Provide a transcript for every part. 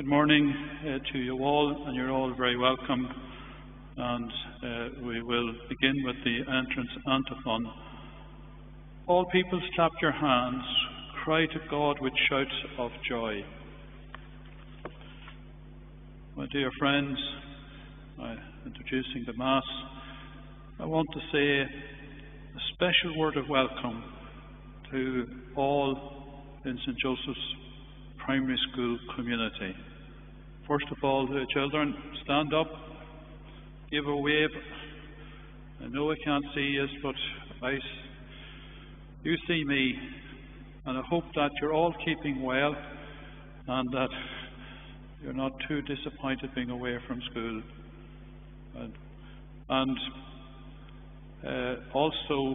Good morning uh, to you all, and you're all very welcome. And uh, we will begin with the entrance antiphon. All peoples clap your hands, cry to God with shouts of joy. My dear friends, uh, introducing the Mass, I want to say a special word of welcome to all in St. Joseph's Primary School community. First of all, the children, stand up, give a wave. I know I can't see you, but I, you see me, and I hope that you're all keeping well and that you're not too disappointed being away from school. And, and uh, also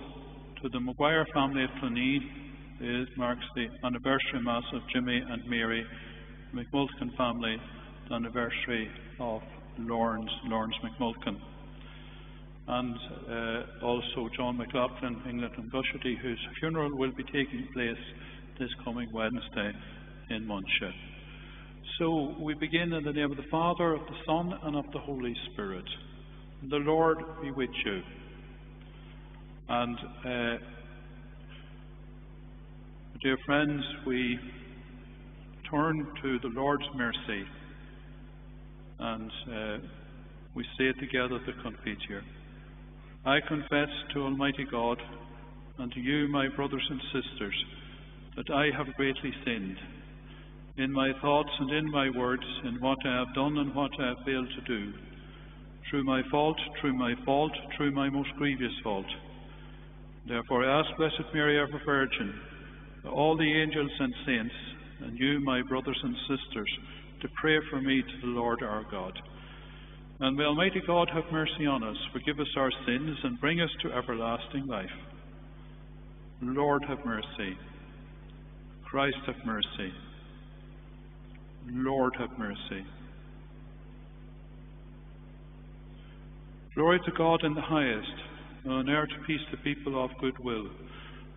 to the Maguire family at Clonee, it marks the anniversary Mass of Jimmy and Mary McMulkin family, the anniversary of Lawrence, Lawrence McMulkin. And uh, also John McLaughlin, England and Gushety, whose funeral will be taking place this coming Wednesday in Munship. So we begin in the name of the Father, of the Son, and of the Holy Spirit. The Lord be with you. And, uh, dear friends, we turn to the Lord's mercy and uh, we say together the Confiteor. I confess to Almighty God and to you, my brothers and sisters, that I have greatly sinned in my thoughts and in my words, in what I have done and what I have failed to do, through my fault, through my fault, through my most grievous fault. Therefore I ask Blessed Mary, ever Virgin, all the angels and saints, and you, my brothers and sisters, to pray for me to the Lord our God. And may Almighty God have mercy on us, forgive us our sins, and bring us to everlasting life. Lord have mercy. Christ have mercy. Lord have mercy. Glory to God in the highest, and on earth peace to people of good will.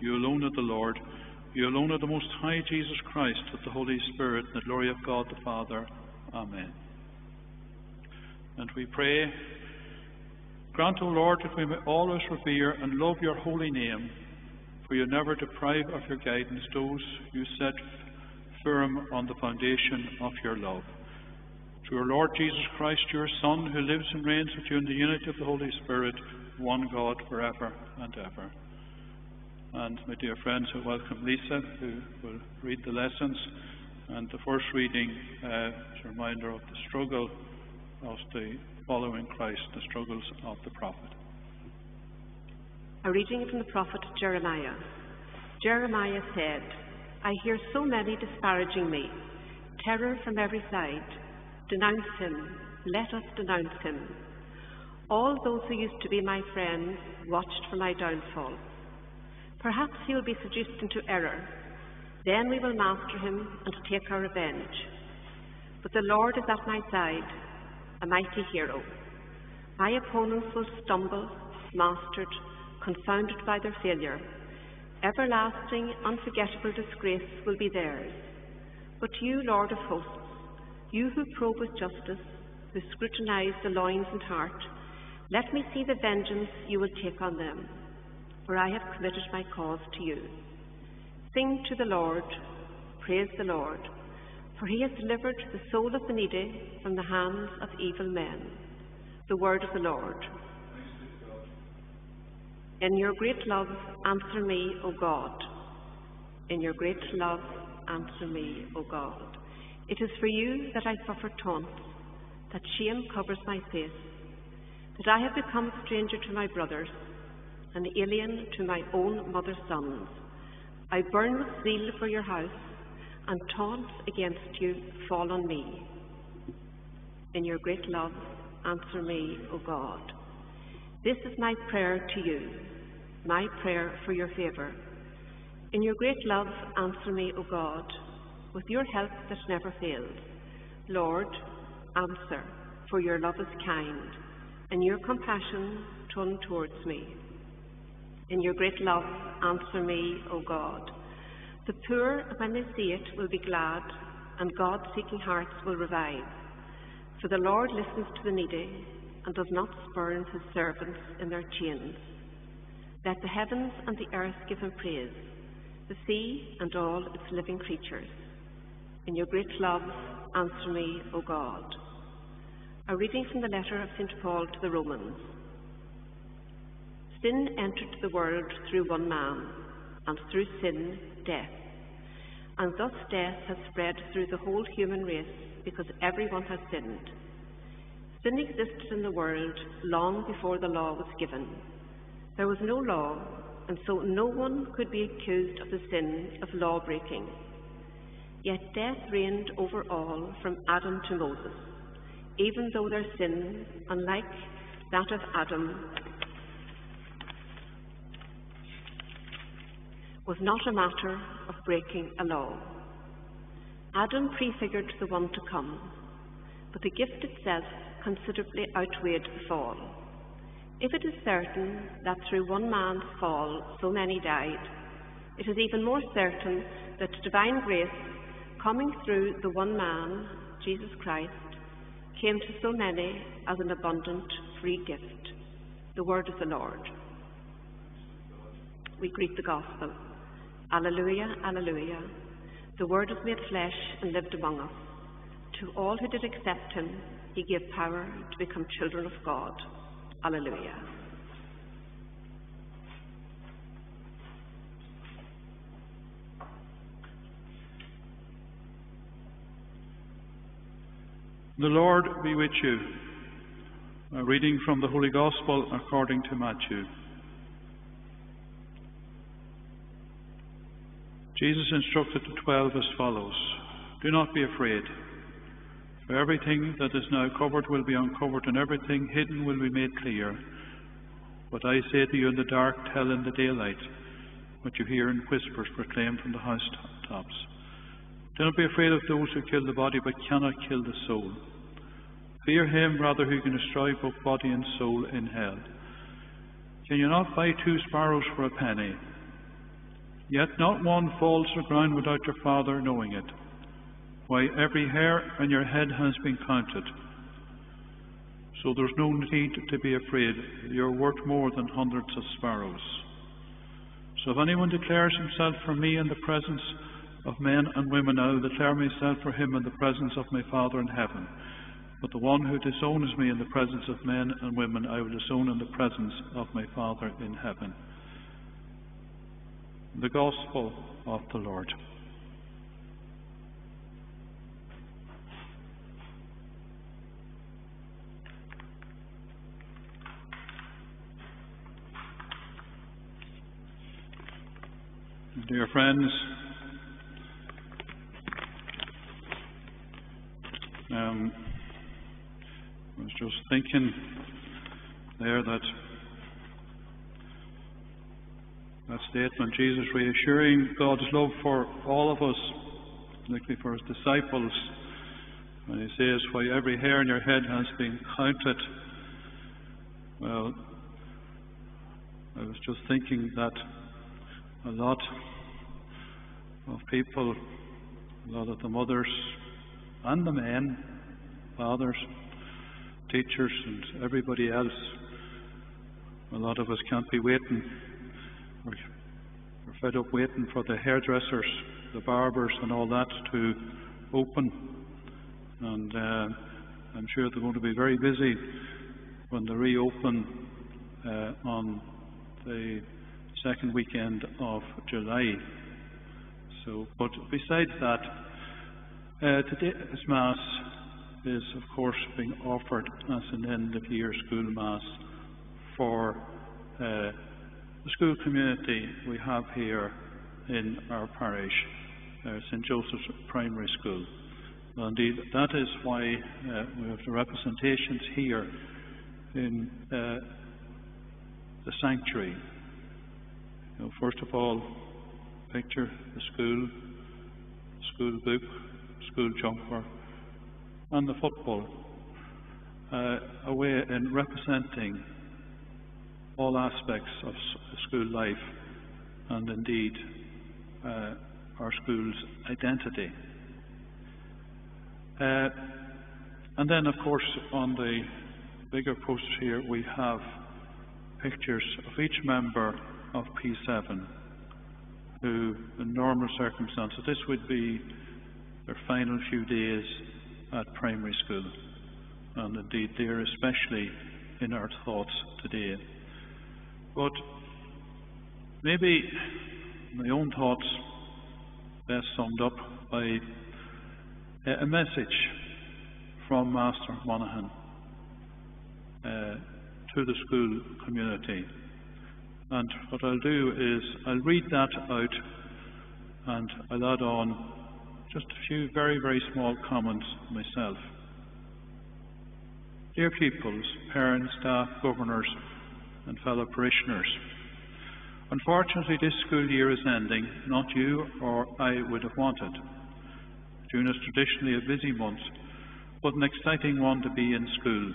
you alone are the Lord, you alone are the Most High Jesus Christ, with the Holy Spirit, and the glory of God the Father. Amen. And we pray, grant, O Lord, that we may always revere and love your holy name, for you never deprive of your guidance those you set firm on the foundation of your love. Through our Lord Jesus Christ, your Son, who lives and reigns with you in the unity of the Holy Spirit, one God forever and ever. And my dear friends, I welcome Lisa, who will read the lessons. And the first reading uh, is a reminder of the struggle of the following Christ, the struggles of the prophet. A reading from the prophet Jeremiah. Jeremiah said, I hear so many disparaging me, terror from every side. Denounce him, let us denounce him. All those who used to be my friends watched for my downfall. Perhaps he will be seduced into error. Then we will master him and take our revenge. But the Lord is at my side, a mighty hero. My opponents will stumble, mastered, confounded by their failure. Everlasting, unforgettable disgrace will be theirs. But you, Lord of hosts, you who probe with justice, who scrutinize the loins and heart, let me see the vengeance you will take on them, for I have committed my cause to you. Sing to the Lord, praise the Lord, for he has delivered the soul of the needy from the hands of evil men. The word of the Lord. In your great love, answer me, O God. In your great love, answer me, O God. It is for you that I suffer taunts, that shame covers my face, that I have become a stranger to my brothers, an alien to my own mother's sons. I burn with zeal for your house, and taunts against you fall on me. In your great love, answer me, O God. This is my prayer to you, my prayer for your favour. In your great love, answer me, O God, with your help that never fails. Lord, answer, for your love is kind, and your compassion turned towards me. In your great love, answer me, O God. The poor, when they see it, will be glad, and God seeking hearts will revive. For the Lord listens to the needy and does not spurn his servants in their chains. Let the heavens and the earth give him praise, the sea and all its living creatures. In your great love, answer me, O God. A reading from the letter of St. Paul to the Romans. Sin entered the world through one man, and through sin, death. And thus death has spread through the whole human race because everyone has sinned. Sin existed in the world long before the law was given. There was no law, and so no one could be accused of the sin of law breaking. Yet death reigned over all from Adam to Moses, even though their sin, unlike that of Adam, was not a matter of breaking a law. Adam prefigured the one to come, but the gift itself considerably outweighed the fall. If it is certain that through one man's fall so many died, it is even more certain that divine grace, coming through the one man, Jesus Christ, came to so many as an abundant free gift. The word of the Lord. We greet the gospel. Alleluia, alleluia. The Word was made flesh and lived among us. To all who did accept him, he gave power to become children of God. Alleluia. The Lord be with you. A reading from the Holy Gospel according to Matthew. Jesus instructed the twelve as follows Do not be afraid. For everything that is now covered will be uncovered, and everything hidden will be made clear. What I say to you in the dark, tell in the daylight. What you hear in whispers, proclaim from the housetops. Do not be afraid of those who kill the body, but cannot kill the soul. Fear him rather who can destroy both body and soul in hell. Can you not buy two sparrows for a penny? Yet not one falls to the ground without your Father knowing it. Why, every hair on your head has been counted. So there's no need to be afraid. You're worth more than hundreds of sparrows. So if anyone declares himself for me in the presence of men and women, I will declare myself for him in the presence of my Father in heaven. But the one who disowns me in the presence of men and women, I will disown in the presence of my Father in heaven. The Gospel of the Lord. Dear friends, um, I was just thinking there that that statement, Jesus reassuring God's love for all of us, particularly for his disciples, when he says, Why every hair on your head has been counted. Well, I was just thinking that a lot of people, a lot of the mothers and the men, fathers, teachers, and everybody else, a lot of us can't be waiting. We're, fed up waiting for the hairdressers, the barbers, and all that to open. And uh, I'm sure they're going to be very busy when they reopen uh, on the second weekend of July. So, but besides that, uh, today's Mass is, of course, being offered as an end of year school Mass for uh, the school community we have here in our parish, uh, St Joseph's Primary School. Indeed, that is why uh, we have the representations here in uh, the sanctuary. You know, first of all, picture the school, school book, school jumper, and the football, uh, a way in representing all aspects of school life and indeed uh, our school's identity. Uh, and then, of course, on the bigger poster here, we have pictures of each member of P7 who, in normal circumstances, this would be their final few days at primary school. And indeed, they are especially in our thoughts today. But maybe my own thoughts best summed up by a message from Master Monaghan uh, to the school community. And what I'll do is I'll read that out and I'll add on just a few very, very small comments myself. Dear pupils, parents, staff, governors, and fellow parishioners, unfortunately this school year is ending, not you or I would have wanted. June is traditionally a busy month, but an exciting one to be in school.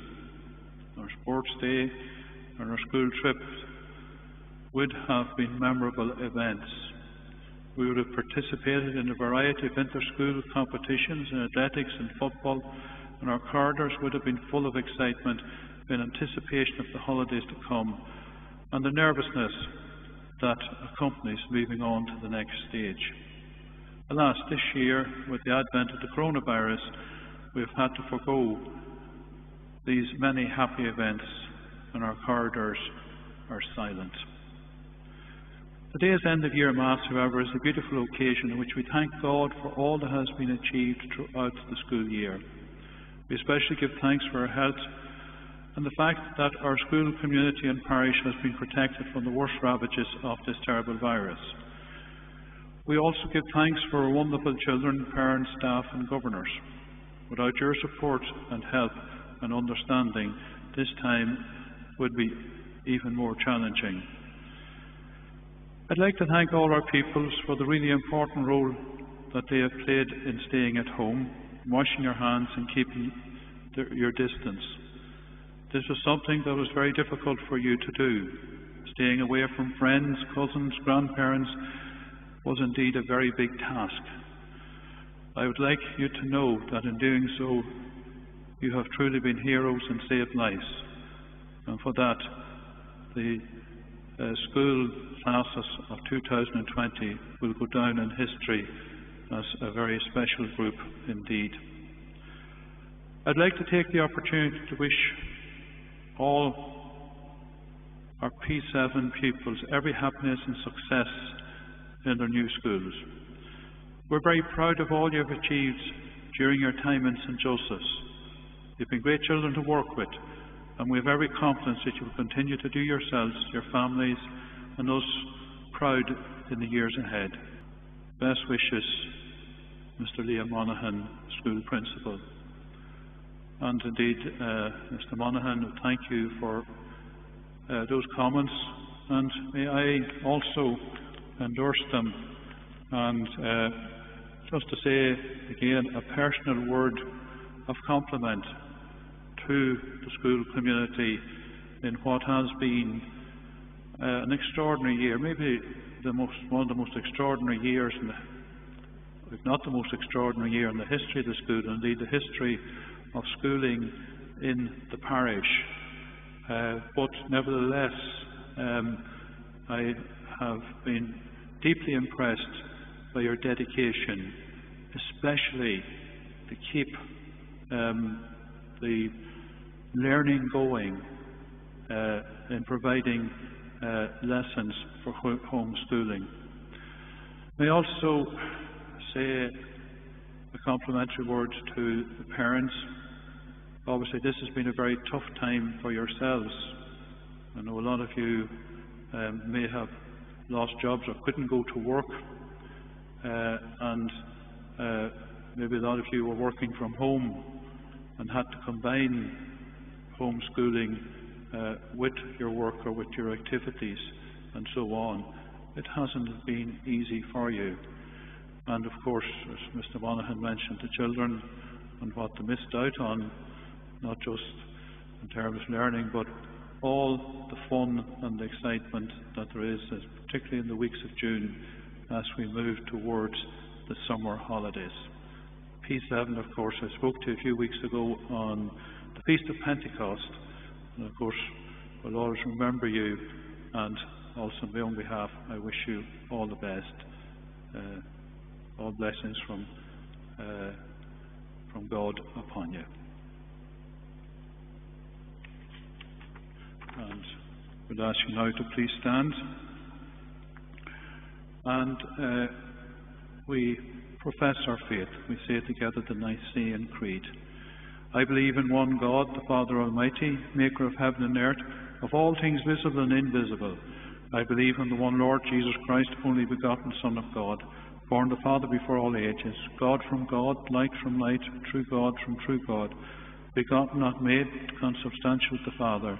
Our sports day and our school trip would have been memorable events. We would have participated in a variety of inter-school competitions in athletics and football, and our corridors would have been full of excitement in anticipation of the holidays to come and the nervousness that accompanies moving on to the next stage. Alas, this year, with the advent of the coronavirus, we've had to forego these many happy events, and our corridors are silent. Today's end of year Mass, however, is a beautiful occasion in which we thank God for all that has been achieved throughout the school year. We especially give thanks for our health and the fact that our school community and parish has been protected from the worst ravages of this terrible virus. We also give thanks for our wonderful children, parents, staff, and governors. Without your support and help and understanding, this time would be even more challenging. I'd like to thank all our pupils for the really important role that they have played in staying at home, washing your hands, and keeping your distance. This was something that was very difficult for you to do. Staying away from friends, cousins, grandparents was indeed a very big task. I would like you to know that in doing so, you have truly been heroes and saved lives. And for that, the uh, school classes of 2020 will go down in history as a very special group indeed. I'd like to take the opportunity to wish all our P7 pupils every happiness and success in their new schools. We're very proud of all you have achieved during your time in St. Joseph's. You've been great children to work with, and we have every confidence that you will continue to do yourselves, your families, and us proud in the years ahead. Best wishes, Mr. Liam Monaghan, School Principal. And indeed, uh, Mr. Monaghan, thank you for uh, those comments, and may I also endorse them. And uh, just to say again a personal word of compliment to the school community in what has been uh, an extraordinary year, maybe the most, one of the most extraordinary years, the, if not the most extraordinary year in the history of the school, and indeed the history of schooling in the parish. Uh, but nevertheless, um, I have been deeply impressed by your dedication, especially to keep um, the learning going uh, in providing uh, lessons for homeschooling. May I also say a complimentary word to the parents. Obviously, this has been a very tough time for yourselves. I know a lot of you um, may have lost jobs or couldn't go to work, uh, and uh, maybe a lot of you were working from home and had to combine homeschooling uh, with your work or with your activities and so on. It hasn't been easy for you. And of course, as Mr. Monaghan mentioned, the children and what they missed out on, not just in terms of learning, but all the fun and the excitement that there is, particularly in the weeks of June, as we move towards the summer holidays. P7, of course, I spoke to a few weeks ago on the Feast of Pentecost, and of course, we'll always remember you, and also on my own behalf, I wish you all the best, uh, all blessings from uh, from God upon you. And we'll ask you now to please stand. And uh, we profess our faith. We say together the Nicene Creed. I believe in one God, the Father Almighty, maker of heaven and earth, of all things visible and invisible. I believe in the one Lord Jesus Christ, only begotten Son of God, born the Father before all ages, God from God, light from light, true God from true God, begotten, not made, consubstantial with the Father,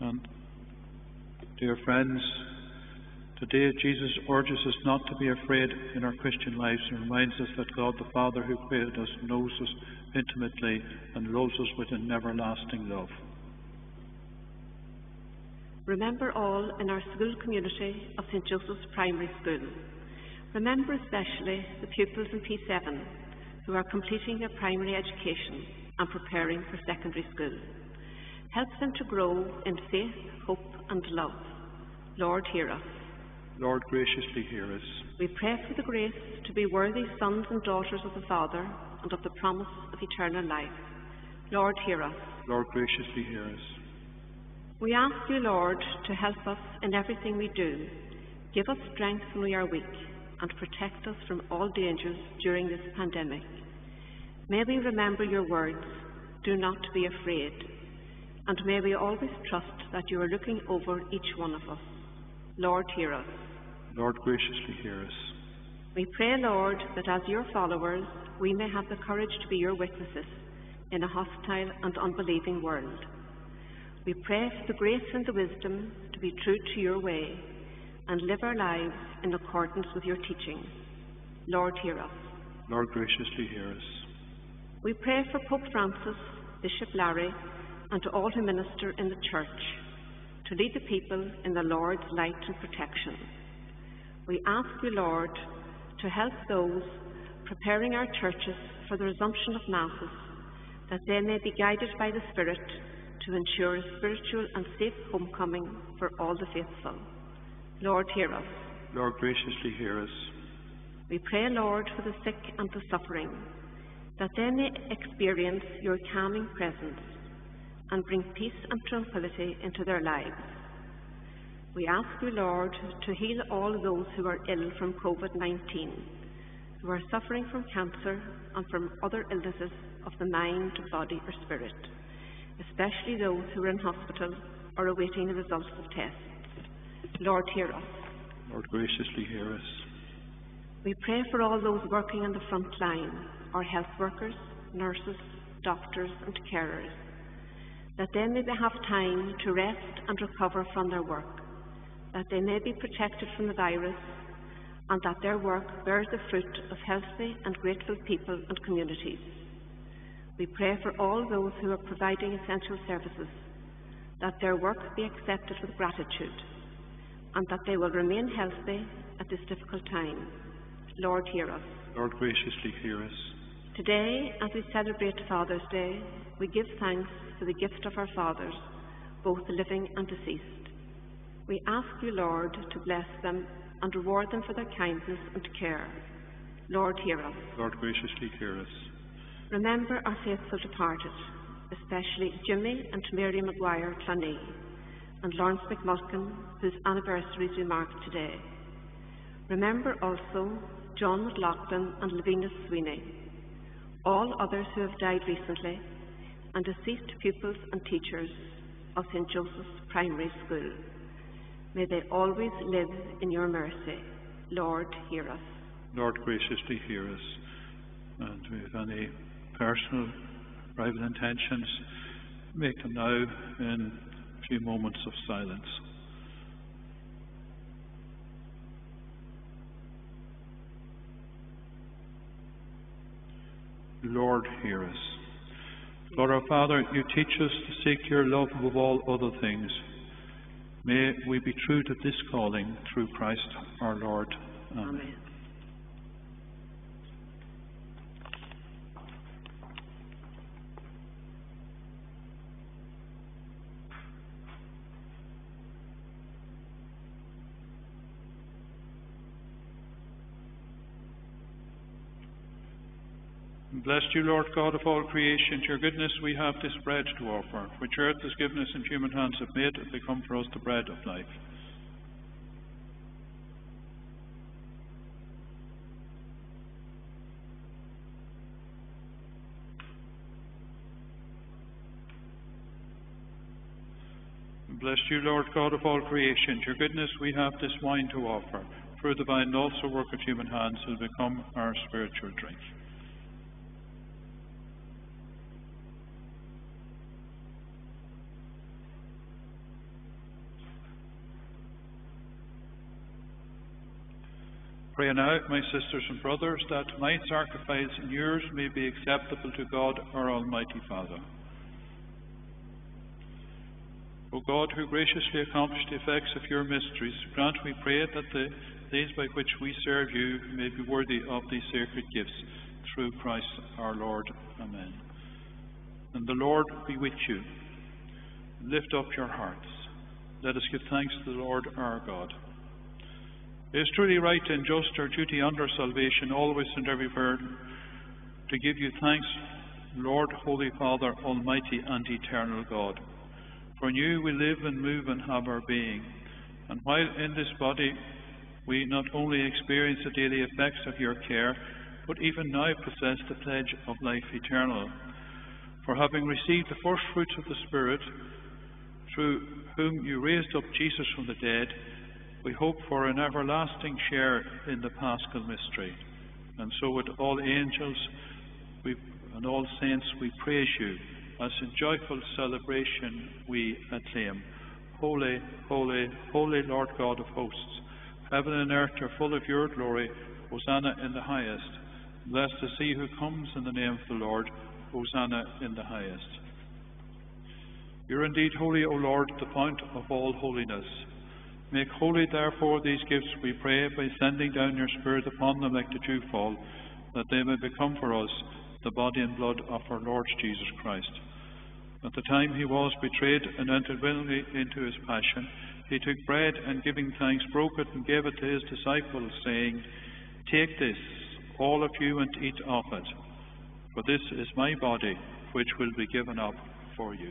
And dear friends, today Jesus urges us not to be afraid in our Christian lives and reminds us that God the Father who created us knows us intimately and loves us with an everlasting love. Remember all in our school community of St Joseph's Primary School. Remember especially the pupils in P7 who are completing their primary education and preparing for secondary school. Help them to grow in faith, hope, and love. Lord, hear us. Lord, graciously hear us. We pray for the grace to be worthy sons and daughters of the Father and of the promise of eternal life. Lord, hear us. Lord, graciously hear us. We ask you, Lord, to help us in everything we do. Give us strength when we are weak and protect us from all dangers during this pandemic. May we remember your words, do not be afraid and may we always trust that you are looking over each one of us. Lord, hear us. Lord, graciously hear us. We pray, Lord, that as your followers, we may have the courage to be your witnesses in a hostile and unbelieving world. We pray for the grace and the wisdom to be true to your way and live our lives in accordance with your teaching. Lord, hear us. Lord, graciously hear us. We pray for Pope Francis, Bishop Larry, and to all who minister in the church, to lead the people in the Lord's light and protection. We ask you, Lord, to help those preparing our churches for the resumption of Masses, that they may be guided by the Spirit to ensure a spiritual and safe homecoming for all the faithful. Lord, hear us. Lord, graciously hear us. We pray, Lord, for the sick and the suffering, that they may experience your calming presence and bring peace and tranquility into their lives. We ask you, Lord, to heal all those who are ill from COVID 19, who are suffering from cancer and from other illnesses of the mind, body, or spirit, especially those who are in hospital or awaiting the results of tests. Lord, hear us. Lord, graciously hear us. We pray for all those working on the front line, our health workers, nurses, doctors, and carers that they may have time to rest and recover from their work, that they may be protected from the virus, and that their work bears the fruit of healthy and grateful people and communities. We pray for all those who are providing essential services, that their work be accepted with gratitude, and that they will remain healthy at this difficult time. Lord, hear us. Lord, graciously hear us. Today, as we celebrate Father's Day, we give thanks for the gift of our fathers, both the living and deceased. We ask you, Lord, to bless them and reward them for their kindness and care. Lord, hear us. Lord, graciously hear us. Remember our faithful departed, especially Jimmy and Mary Maguire Clonee, and Lawrence McMulkin, whose anniversaries we mark today. Remember also John McLaughlin and Lavina Sweeney, all others who have died recently, and deceased pupils and teachers of St. Joseph's Primary School. May they always live in your mercy. Lord, hear us. Lord, graciously hear us. And if any personal, private intentions, make them now in a few moments of silence. Lord, hear us. Lord our Father, you teach us to seek your love above all other things. May we be true to this calling through Christ our Lord. Amen. Amen. Blessed you, Lord God of all creation, to your goodness we have this bread to offer, which earth has given us and human hands have made it become for us the bread of life. Bless you, Lord God of all creation. To your goodness we have this wine to offer, through the vine and also work of human hands will become our spiritual drink. Pray now, my sisters and brothers, that my sacrifice and yours may be acceptable to God our Almighty Father. O God, who graciously accomplished the effects of your mysteries, grant, we pray, that the days by which we serve you may be worthy of these sacred gifts, through Christ our Lord. Amen. And the Lord be with you. Lift up your hearts. Let us give thanks to the Lord our God. It is truly right and just our duty under salvation, always and everywhere, to give you thanks, Lord, Holy Father, Almighty and Eternal God. For in you we live and move and have our being. And while in this body we not only experience the daily effects of your care, but even now possess the pledge of life eternal. For having received the first fruits of the Spirit, through whom you raised up Jesus from the dead, we hope for an everlasting share in the paschal mystery. And so, with all angels we, and all saints, we praise you as in joyful celebration we acclaim Holy, holy, holy Lord God of hosts. Heaven and earth are full of your glory. Hosanna in the highest. Blessed is he who comes in the name of the Lord. Hosanna in the highest. You're indeed holy, O Lord, the fount of all holiness. Make holy, therefore, these gifts, we pray, by sending down your Spirit upon them like the dewfall, that they may become for us the body and blood of our Lord Jesus Christ. At the time he was betrayed and entered willingly into his passion, he took bread and giving thanks broke it and gave it to his disciples, saying, Take this, all of you, and eat of it, for this is my body, which will be given up for you.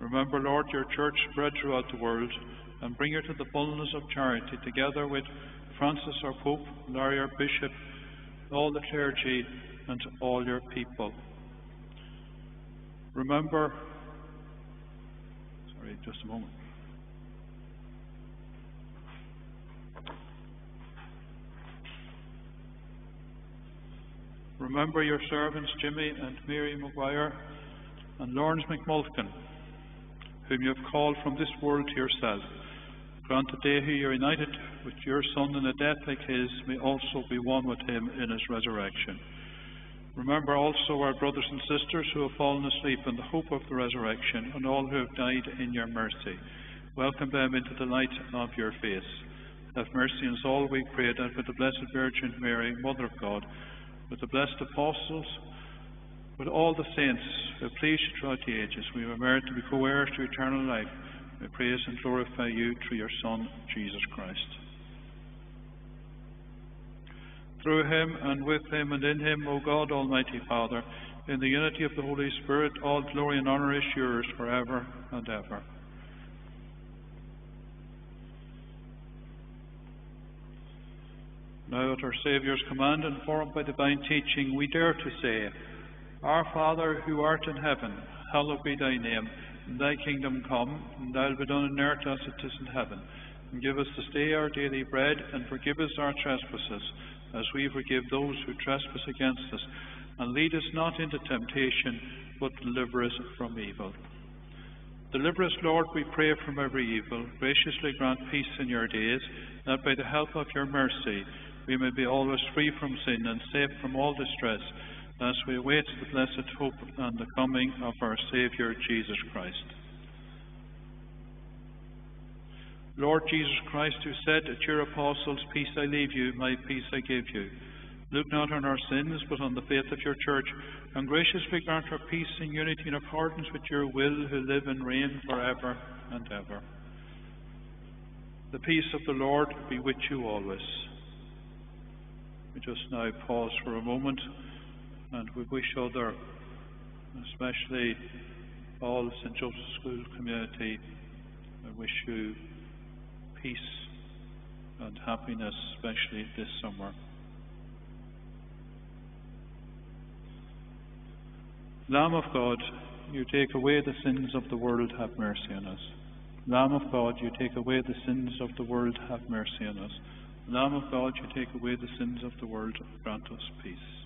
Remember, Lord, your church spread throughout the world, and bring her to the fullness of charity, together with Francis our Pope, Larry our Bishop, all the clergy, and all your people. Remember, sorry, just a moment. Remember your servants Jimmy and Mary Maguire and Lawrence McMulkin, whom you have called from this world to yourself. Grant that they who are united with your Son in a death like his may also be one with him in his resurrection. Remember also our brothers and sisters who have fallen asleep in the hope of the resurrection, and all who have died in your mercy. Welcome them into the light of your face. Have mercy on us all, we pray, that with the Blessed Virgin Mary, Mother of God, with the blessed apostles, with all the saints who please you throughout the ages, we are merit to be co-heirs to eternal life. We praise and glorify you through your Son, Jesus Christ. Through him and with him and in him, O God, Almighty Father, in the unity of the Holy Spirit, all glory and honour is yours forever and ever. Now, at our Saviour's command, informed by divine teaching, we dare to say, Our Father, who art in heaven, hallowed be thy name. Thy kingdom come, and thy will be done on earth as it is in heaven. And give us this day our daily bread, and forgive us our trespasses, as we forgive those who trespass against us. And lead us not into temptation, but deliver us from evil. Deliver us, Lord, we pray, from every evil. Graciously grant peace in your days, that by the help of your mercy we may be always free from sin and safe from all distress, as we await the blessed hope and the coming of our Saviour Jesus Christ. Lord Jesus Christ, who said to your apostles, Peace I leave you, my peace I give you. Look not on our sins, but on the faith of your church, and graciously grant her peace and unity in accordance with your will, who live and reign for ever and ever. The peace of the Lord be with you always. We just now pause for a moment and we wish other, especially all the St. Joseph School community, I wish you peace and happiness, especially this summer. Lamb of God, you take away the sins of the world, have mercy on us. Lamb of God, you take away the sins of the world, have mercy on us. Lamb of God, you take away the sins of the world, grant us peace.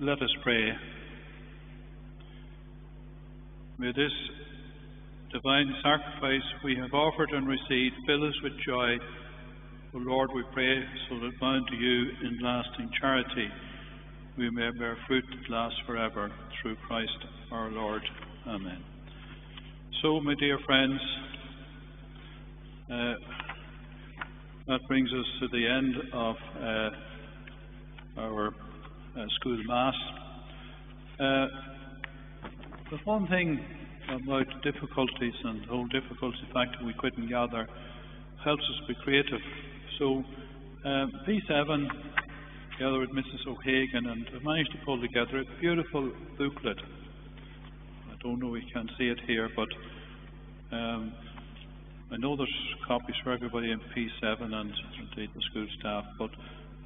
Let us pray. May this divine sacrifice we have offered and received fill us with joy. O Lord, we pray, so that bound to you in lasting charity, we may bear fruit that lasts forever through Christ our Lord. Amen. So, my dear friends, uh, that brings us to the end of uh, our school mass. Uh, But one thing about difficulties and the whole difficulty factor we couldn't gather helps us be creative. So um, P7, together with Mrs. O'Hagan, and I managed to pull together a beautiful booklet. I don't know if you can see it here, but um, I know there's copies for everybody in P7 and indeed the school staff, but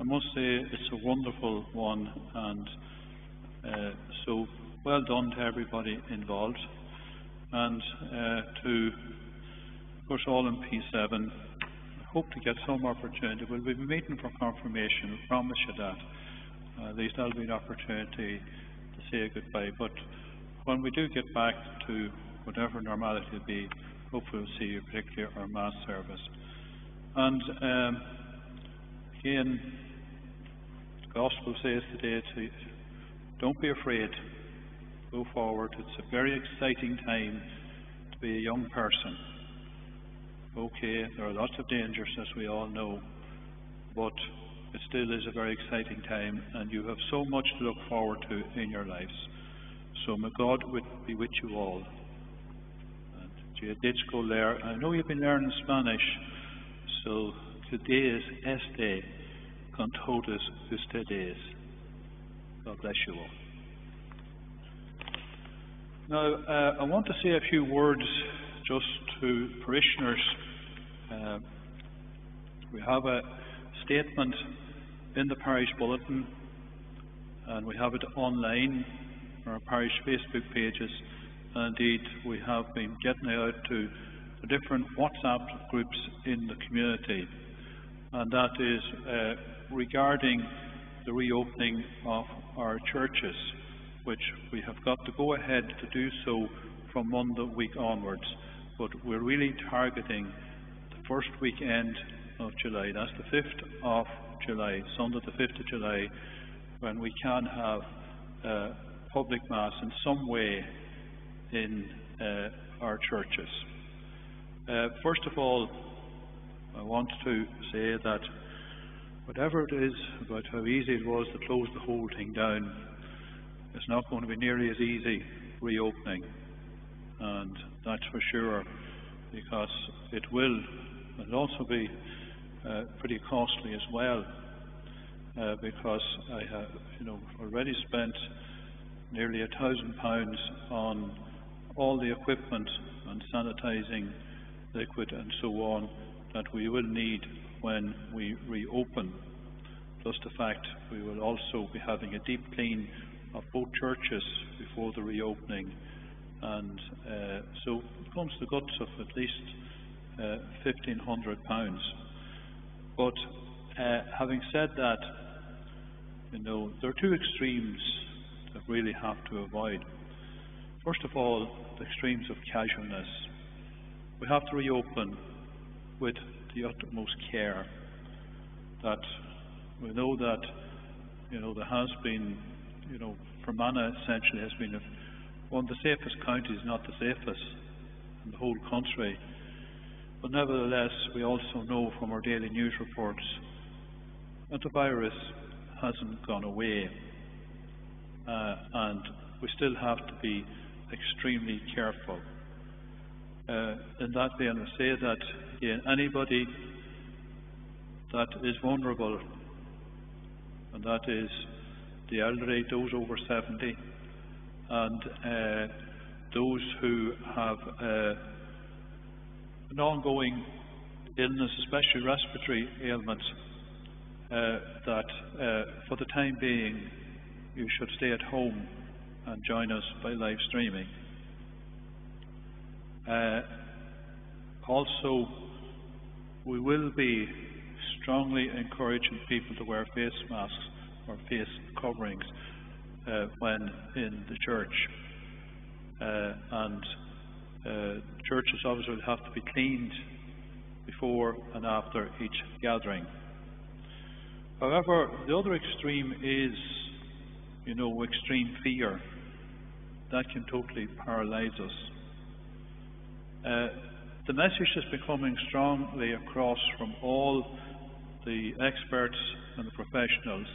I must say it's a wonderful one, and uh, so well done to everybody involved, and uh, to, of course, all in P7. I hope to get some opportunity. We'll be meeting for confirmation. We promise you that. Uh, at least that'll be an opportunity to say goodbye. But when we do get back to whatever normality will be, hopefully we'll see you, particularly our Mass service. And um, again, the Gospel says today to don't be afraid. Go forward. It's a very exciting time to be a young person. Okay, there are lots of dangers, as we all know, but it still is a very exciting time, and you have so much to look forward to in your lives. So may God be with you all. And ditch go there. I know you've been learning Spanish, so today is este con todos ustedes. God bless you all. Now, uh, I want to say a few words just to parishioners. Uh, we have a statement in the parish bulletin, and we have it online on our parish Facebook pages. And indeed, we have been getting it out to the different WhatsApp groups in the community, and that is uh, regarding the reopening of our churches, which we have got to go ahead to do so from Monday week onwards. But we're really targeting the first weekend of July. That's the 5th of July, Sunday the 5th of July, when we can have uh, public Mass in some way in uh, our churches. Uh, first of all, I want to say that whatever it is about how easy it was to close the whole thing down, it's not going to be nearly as easy reopening. And that's for sure, because it will it'll also be uh, pretty costly as well, uh, because I have, you know, already spent nearly a thousand pounds on all the equipment and sanitizing liquid and so on that we will need when we reopen. Plus the fact we will also be having a deep clean of both churches before the reopening. And uh, so it comes to the guts of at least uh, £1,500. But uh, having said that, you know, there are two extremes that really have to avoid. First of all, the extremes of casualness. We have to reopen with the utmost care. That we know that you know there has been, you know, Fermanagh essentially has been one of the safest counties, not the safest in the whole country. But nevertheless, we also know from our daily news reports that the virus hasn't gone away, uh, and we still have to be extremely careful. Uh, in that vein, I say that anybody that is vulnerable, and that is the elderly, those over 70, and uh, those who have uh, an ongoing illness, especially respiratory ailments, uh, that uh, for the time being you should stay at home and join us by live streaming. Uh, also, we will be strongly encouraging people to wear face masks or face coverings uh, when in the church. Uh, and uh, churches obviously will have to be cleaned before and after each gathering. However, the other extreme is, you know, extreme fear. That can totally paralyze us. The message is becoming strongly across from all the experts and the professionals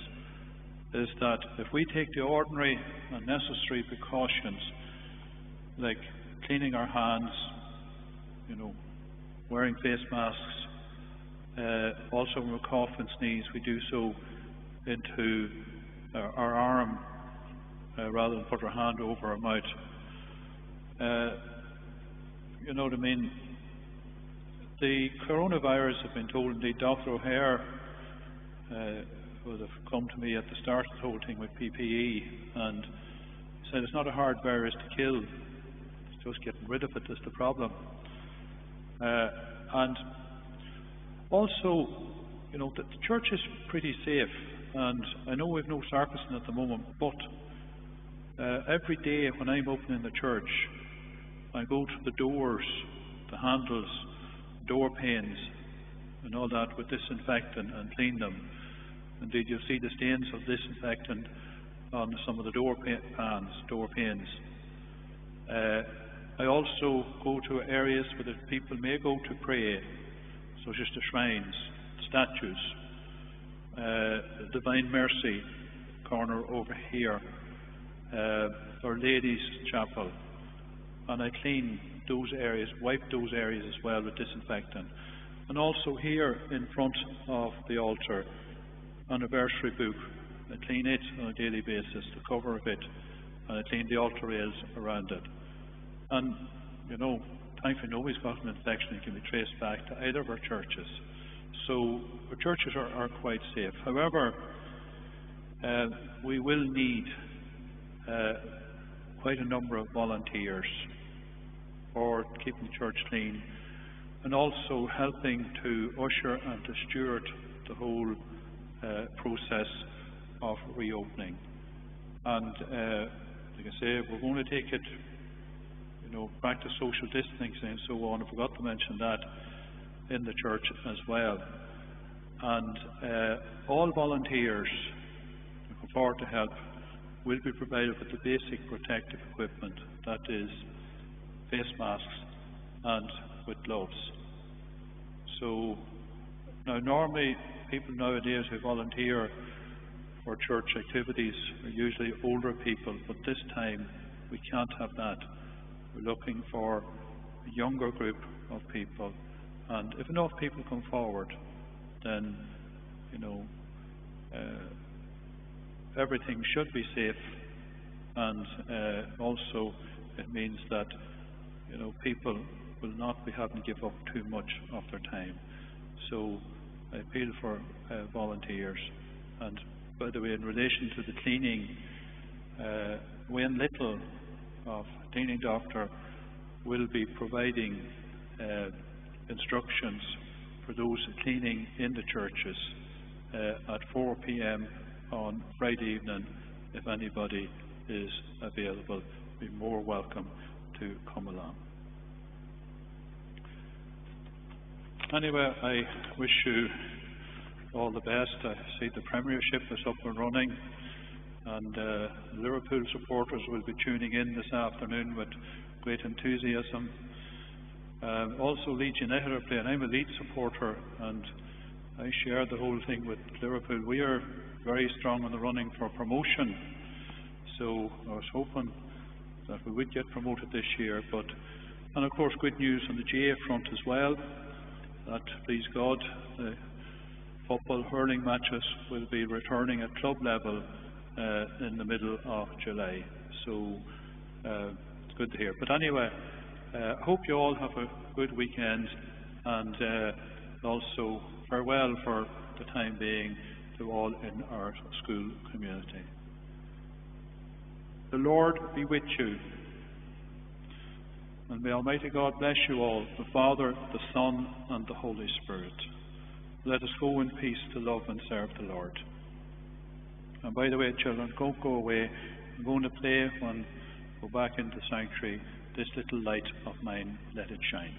is that if we take the ordinary and necessary precautions, like cleaning our hands, you know, wearing face masks. Uh, also, when we cough and sneeze, we do so into our, our arm uh, rather than put our hand over our mouth. Uh, you know what I mean? The coronavirus, I've been told, indeed, Dr. O'Hare uh, would have come to me at the start of the whole thing with PPE and said it's not a hard virus to kill, it's just getting rid of it that's the problem. Uh, and also, you know, the, the, church is pretty safe, and I know we've no sacristan at the moment, but uh, every day when I'm opening the church, I go to the doors, the handles, door panes, and all that with disinfectant and clean them. Indeed, you'll see the stains of disinfectant on some of the door pans, door panes. Uh, I also go to areas where the people may go to pray, such as the shrines, statues, uh, Divine Mercy corner over here, uh, Our Lady's Chapel, and I clean those areas, wipe those areas as well with disinfectant. And also here in front of the altar, anniversary book, I clean it on a daily basis, the cover of it, and I clean the altar rails around it. And, you know, thankfully nobody's got an infection that can be traced back to either of our churches. So our churches are, are quite safe. However, uh, we will need uh, quite a number of volunteers for keeping the church clean and also helping to usher and to steward the whole uh, process of reopening. And uh, like I say, we're going to take it you know, back to social distancing and so on. I forgot to mention that in the church as well. And uh, all volunteers who come forward to help will be provided with the basic protective equipment, that is, face masks and with gloves. So, now normally people nowadays who volunteer for church activities are usually older people, but this time we can't have that. We're looking for a younger group of people. And if enough people come forward, then, you know, uh, everything should be safe. And uh, also, it means that, you know, people will not be having to give up too much of their time. So, I appeal for uh, volunteers. And by the way, in relation to the cleaning, uh, Wayne Little of cleaning doctor will be providing uh, instructions for those cleaning in the churches uh, at 4 p.m. on Friday evening. If anybody is available, be more welcome to come along. Anyway, I wish you all the best. I see the Premiership is up and running and uh, Liverpool supporters will be tuning in this afternoon with great enthusiasm. Um, also, Leeds United are playing. I'm a Leeds supporter, and I share the whole thing with Liverpool. We are very strong in the running for promotion, so I was hoping that we would get promoted this year. But and of course, good news on the GAA front as well. That please God, the football hurling matches will be returning at club level uh, in the middle of July. So uh, it's good to hear. But anyway, I uh, hope you all have a good weekend and also farewell for the time being to all in our school community. The Lord be with you. And may Almighty God bless you all, the Father, the Son, and the Holy Spirit. Let us go in peace to love and serve the Lord. And by the way, children, don't go away. I'm going to play when we go back into the sanctuary. This little light of mine, let it shine.